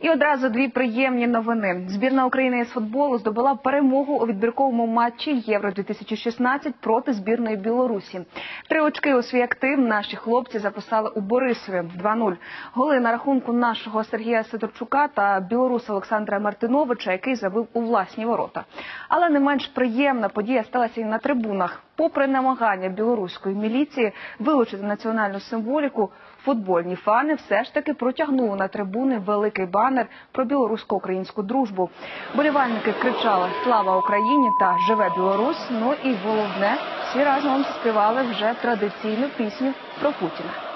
І одразу дві приємні новини. Збірна України із футболу здобула перемогу у відбірковому матчі Євро 2016 проти збірної Білорусі. Три очки у свій актив наші хлопці записали у Борисові 2-0. Голи на рахунку нашого Сергія Сидорчука та білоруса Олександра Мартиновича, який забив у власні ворота. Але не менш приємна подія сталася і на трибунах. Попри намагання білоруської міліції вилучити національну символіку, футбольні фани все ж таки протягнули на трибуни великий банер про білорусько-українську дружбу. Болівальники кричали Слава Україні та Живе Білорусь! Ну і головне, всі разом співали вже традиційну пісню про Путіна.